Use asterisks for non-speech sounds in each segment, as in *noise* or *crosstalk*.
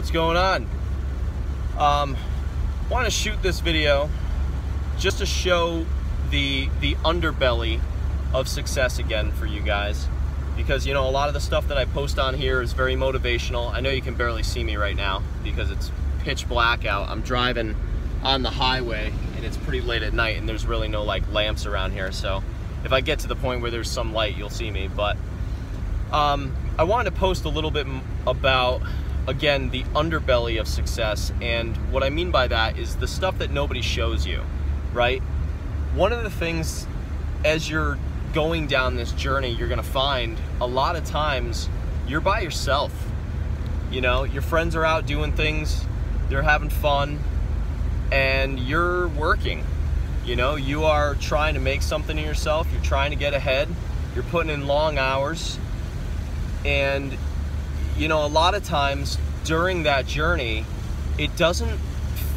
what's going on? Um, want to shoot this video just to show the the underbelly of success again for you guys because you know a lot of the stuff that I post on here is very motivational. I know you can barely see me right now because it's pitch black out. I'm driving on the highway and it's pretty late at night and there's really no like lamps around here so if I get to the point where there's some light you'll see me but um, I wanted to post a little bit about again the underbelly of success. And what I mean by that is the stuff that nobody shows you right? One of the things as you're going down this journey you're gonna find a lot of times you're by yourself. You know your friends are out doing things they're having fun and you're working. You know you are trying to make something of yourself you're trying to get ahead you're putting in long hours. And you know a lot of times during that journey it doesn't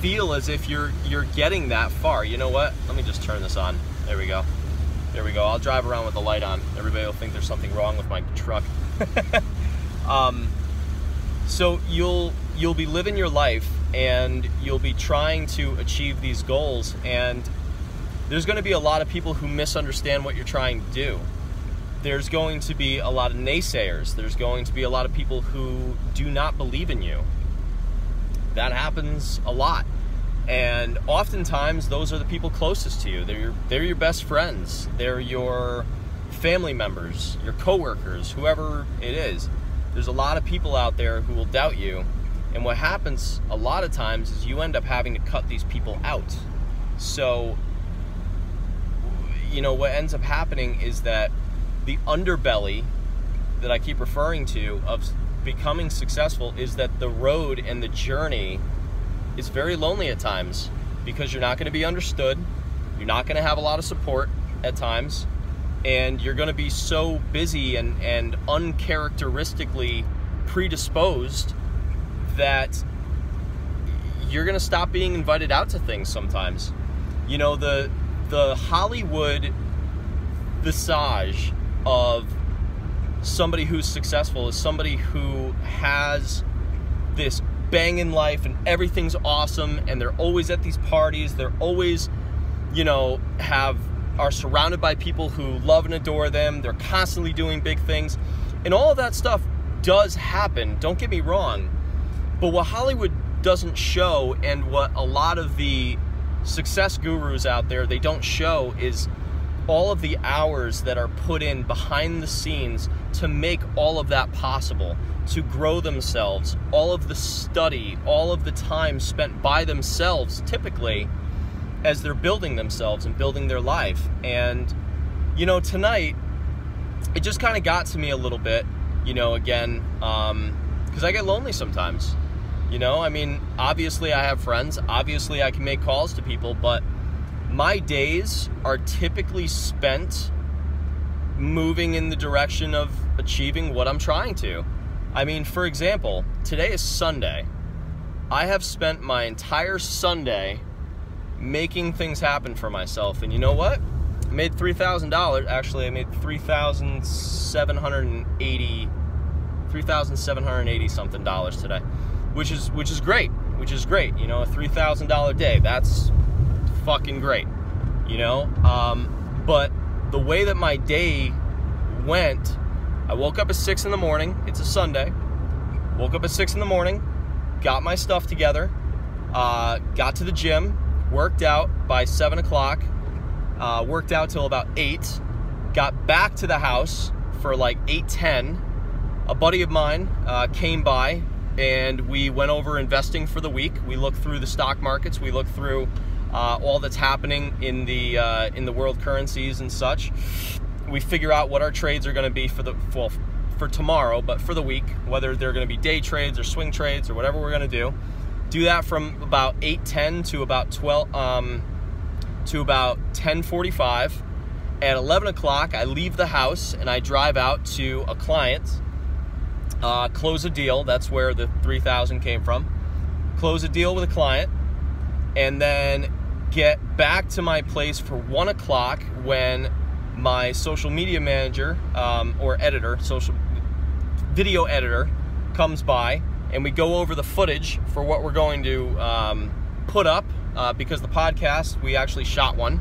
feel as if you're you're getting that far. You know what? Let me just turn this on. There we go. There we go. I'll drive around with the light on. Everybody will think there's something wrong with my truck. *laughs* Um, so you'll you'll be living your life and you'll be trying to achieve these goals and there's going to be a lot of people who misunderstand what you're trying to do there's going to be a lot of naysayers. There's going to be a lot of people who do not believe in you. That happens a lot. And oftentimes those are the people closest to you. They're your, they're your best friends. They're your family members your coworkers whoever it is. There's a lot of people out there who will doubt you. And what happens a lot of times is you end up having to cut these people out. So, you know, what ends up happening is that the underbelly that I keep referring to of becoming successful is that the road and the journey is very lonely at times because you're not going to be understood. You're not going to have a lot of support at times. And you're going to be so busy and, and uncharacteristically predisposed that you're going to stop being invited out to things sometimes. You know, the the Hollywood visage of somebody who's successful is somebody who has this banging life and everything's awesome and they're always at these parties, they're always, you know, have are surrounded by people who love and adore them, they're constantly doing big things. And all that stuff does happen, don't get me wrong. But what Hollywood doesn't show, and what a lot of the success gurus out there they don't show, is all of the hours that are put in behind the scenes to make all of that possible, to grow themselves, all of the study, all of the time spent by themselves, typically, as they're building themselves and building their life. And, you know, tonight, it just kind of got to me a little bit, you know, again, because um, I get lonely sometimes. You know, I mean, obviously I have friends, obviously I can make calls to people, but my days are typically spent moving in the direction of achieving what I'm trying to. I mean, for example, today is Sunday. I have spent my entire Sunday making things happen for myself. And you know what? I made $3,000. Actually, I made 3,780 $3,780 something dollars today which is which is great, which is great. You know, a three thousand dollar day, that's fucking great. You know, um, but the way that my day went, I woke up at six in the morning. It's a Sunday. Woke up at six in the morning, got my stuff together, uh, got to the gym, worked out by seven o'clock, uh, worked out till about eight, got back to the house for like eight ten. A buddy of mine uh, came by, and we went over investing for the week. We looked through the stock markets. We looked through uh, all that's happening in the uh, in the world currencies and such. We figure out what our trades are going to be for the well for tomorrow, but for the week, whether they're going to be day trades or swing trades or whatever we're going to do. Do that from about 8:10 to about 12 um, to about 10:45. At 11 o'clock, I leave the house and I drive out to a client uh, close a deal. That's where the 3000 came from. Close a deal with a client, and then get back to my place for one o'clock when my social media manager um, or editor, social video editor, comes by and we go over the footage for what we're going to um, put up uh, because the podcast we actually shot one,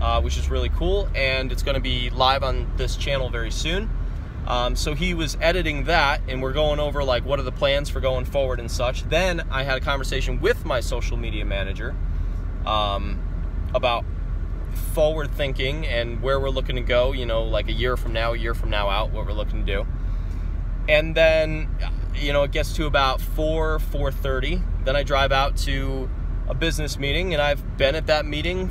uh, which is really cool, and it's going to be live on this channel very soon. Um, so he was editing that, and we're going over like what are the plans for going forward and such. Then I had a conversation with my social media manager um, about forward thinking and where we're looking to go. You know, like a year from now, a year from now out, what we're looking to do. And then, you know, it gets to about four, four thirty. Then I drive out to a business meeting, and I've been at that meeting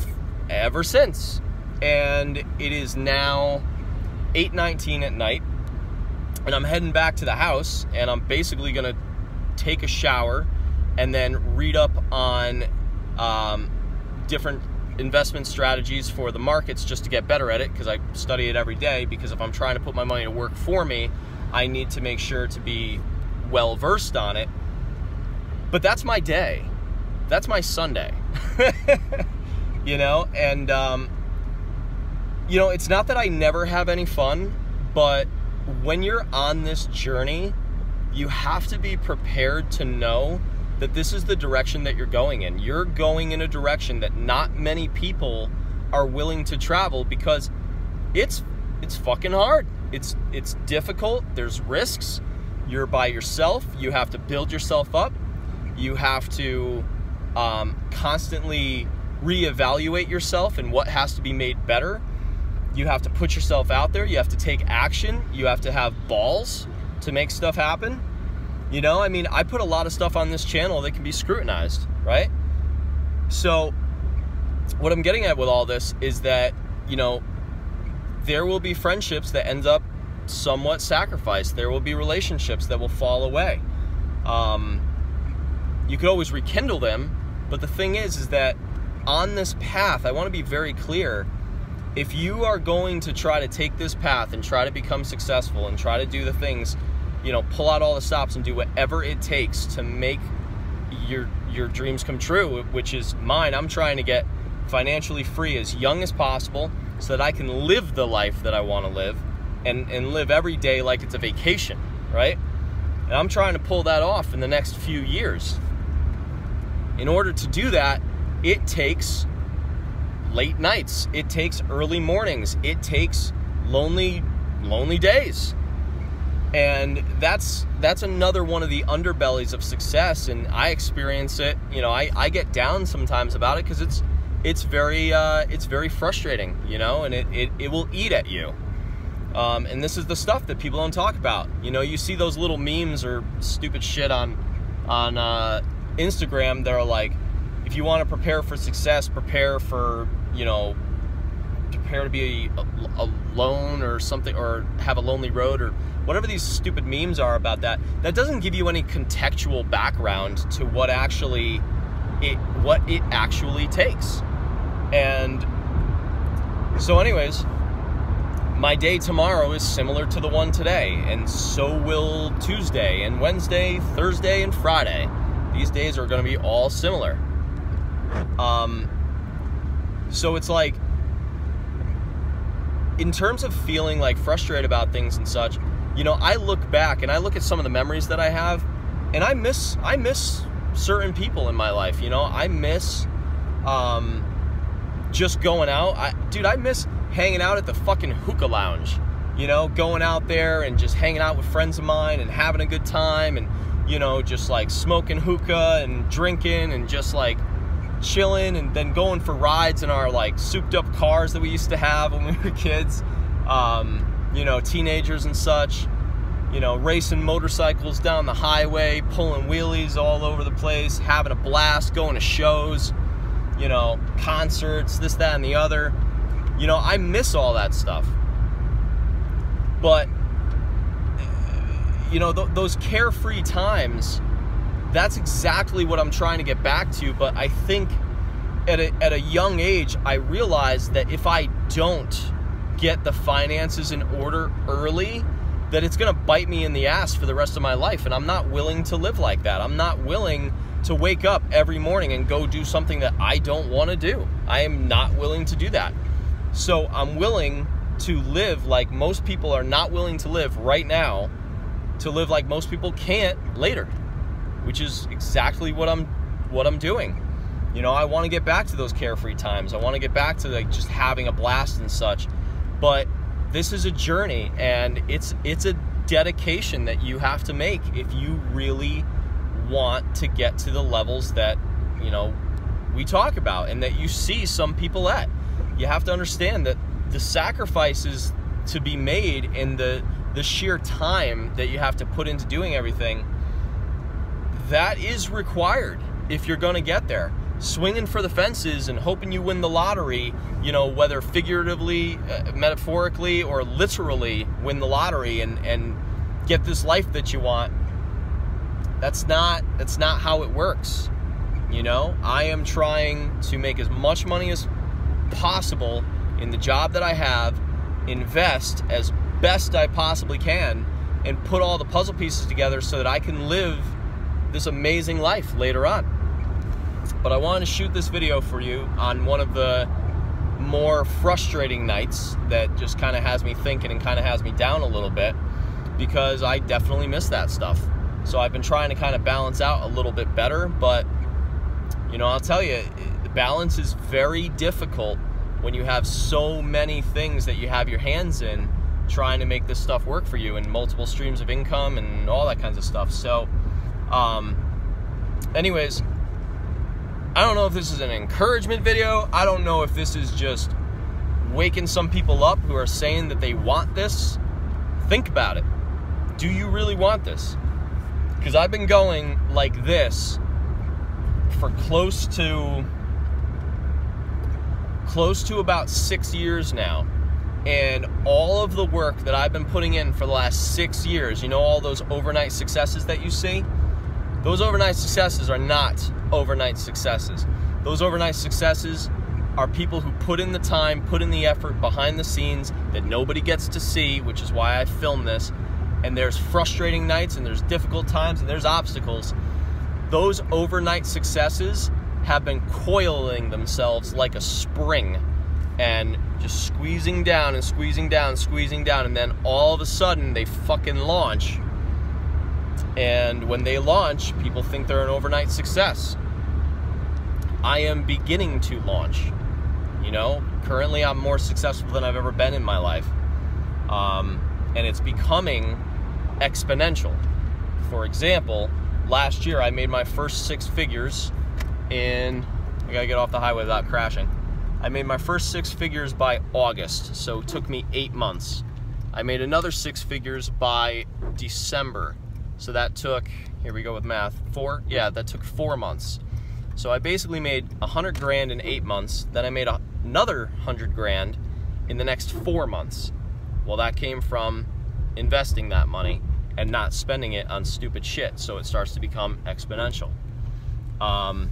ever since. And it is now 8:19 at night and I'm heading back to the house and I'm basically gonna take a shower and then read up on um, different investment strategies for the markets just to get better at it because I study it every day because if I'm trying to put my money to work for me I need to make sure to be well versed on it. But that's my day. That's my Sunday. *laughs* You know? And um, you know it's not that I never have any fun but when you're on this journey, you have to be prepared to know that this is the direction that you're going in. You're going in a direction that not many people are willing to travel because it's it's fucking hard. It's it's difficult. There's risks. You're by yourself. You have to build yourself up. You have to um, constantly reevaluate yourself and what has to be made better you have to put yourself out there. You have to take action. You have to have balls to make stuff happen. You know, I mean, I put a lot of stuff on this channel that can be scrutinized, right? So, what I'm getting at with all this is that, you know, there will be friendships that end up somewhat sacrificed. There will be relationships that will fall away. Um, you could always rekindle them, but the thing is, is that on this path, I want to be very clear if you are going to try to take this path and try to become successful and try to do the things, you know, pull out all the stops and do whatever it takes to make your your dreams come true, which is mine. I'm trying to get financially free as young as possible so that I can live the life that I want to live and and live every day like it's a vacation, right? And I'm trying to pull that off in the next few years. In order to do that, it takes late nights. It takes early mornings. It takes lonely, lonely days. And that's that's another one of the underbellies of success. And I experience it. You know, I, I get down sometimes about it because it's it's very uh, it's very frustrating. You know, and it, it, it will eat at you. Um, and this is the stuff that people don't talk about. You know, you see those little memes or stupid shit on on uh, Instagram. They're like, if you want to prepare for success, prepare for you know, prepare to be alone or something, or have a lonely road, or whatever these stupid memes are about that. That doesn't give you any contextual background to what actually it what it actually takes. And so, anyways, my day tomorrow is similar to the one today, and so will Tuesday and Wednesday, Thursday, and Friday. These days are going to be all similar. Um, so it's like, in terms of feeling like frustrated about things and such, you know, I look back and I look at some of the memories that I have, and I miss I miss certain people in my life. You know, I miss um, just going out. I, dude, I miss hanging out at the fucking hookah lounge. You know, going out there and just hanging out with friends of mine and having a good time and you know, just like smoking hookah and drinking and just like chilling and then going for rides in our like souped up cars that we used to have when we were kids. Um, you know, teenagers and such. You know, racing motorcycles down the highway, pulling wheelies all over the place, having a blast, going to shows, you know, concerts, this, that, and the other. You know, I miss all that stuff. But, you know, th- those carefree times that's exactly what I'm trying to get back to. But I think at a, at a young age, I realized that if I don't get the finances in order early, that it's going to bite me in the ass for the rest of my life. And I'm not willing to live like that. I'm not willing to wake up every morning and go do something that I don't want to do. I am not willing to do that. So I'm willing to live like most people are not willing to live right now, to live like most people can't later which is exactly what I'm what I'm doing. You know, I want to get back to those carefree times. I want to get back to like just having a blast and such. But this is a journey and it's it's a dedication that you have to make if you really want to get to the levels that, you know, we talk about and that you see some people at. You have to understand that the sacrifices to be made and the the sheer time that you have to put into doing everything that is required if you're going to get there swinging for the fences and hoping you win the lottery, you know, whether figuratively, uh, metaphorically, or literally win the lottery and, and get this life that you want. That's not that's not how it works. You know, I am trying to make as much money as possible in the job that I have, invest as best I possibly can, and put all the puzzle pieces together so that I can live this amazing life later on. But I wanted to shoot this video for you on one of the more frustrating nights that just kind of has me thinking and kind of has me down a little bit because I definitely miss that stuff. So I've been trying to kind of balance out a little bit better, but you know, I'll tell you, the balance is very difficult when you have so many things that you have your hands in trying to make this stuff work for you and multiple streams of income and all that kinds of stuff. So, um, anyways, I don't know if this is an encouragement video. I don't know if this is just waking some people up who are saying that they want this. Think about it. Do you really want this? Because I've been going like this for close to close to about six years now. And all of the work that I've been putting in for the last six years, you know, all those overnight successes that you see, those overnight successes are not overnight successes. Those overnight successes are people who put in the time, put in the effort behind the scenes that nobody gets to see, which is why I film this. And there's frustrating nights and there's difficult times and there's obstacles. Those overnight successes have been coiling themselves like a spring and just squeezing down and squeezing down, and squeezing down, and then all of a sudden they fucking launch and when they launch, people think they're an overnight success. I am beginning to launch. You know, currently I'm more successful than I've ever been in my life. Um, and it's becoming exponential. For example, last year I made my first six figures in, I gotta get off the highway without crashing. I made my first six figures by August, so it took me eight months. I made another six figures by December. So that took, here we go with math, four? Yeah, that took four months. So I basically made a hundred grand in eight months. Then I made a, another hundred grand in the next four months. Well, that came from investing that money and not spending it on stupid shit. So it starts to become exponential. Um,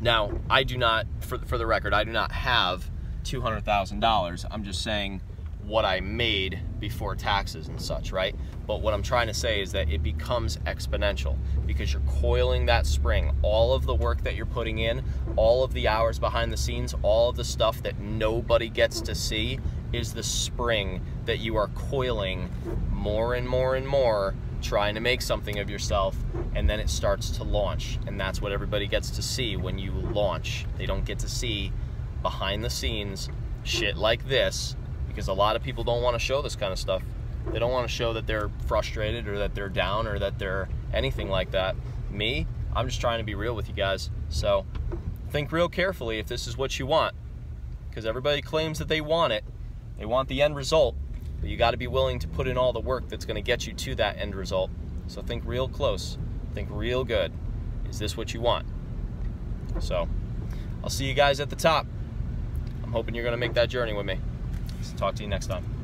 now, I do not, for, for the record, I do not have $200,000. I'm just saying what I made before taxes and such, right? But what I'm trying to say is that it becomes exponential because you're coiling that spring. All of the work that you're putting in, all of the hours behind the scenes, all of the stuff that nobody gets to see is the spring that you are coiling more and more and more trying to make something of yourself and then it starts to launch and that's what everybody gets to see when you launch they don't get to see behind the scenes shit like this because a lot of people don't want to show this kind of stuff. They don't want to show that they're frustrated or that they're down or that they're anything like that. Me, I'm just trying to be real with you guys. So think real carefully if this is what you want because everybody claims that they want it. They want the end result, but you got to be willing to put in all the work that's going to get you to that end result. So think real close. Think real good. Is this what you want? So I'll see you guys at the top. I'm hoping you're going to make that journey with me. Talk to you next time.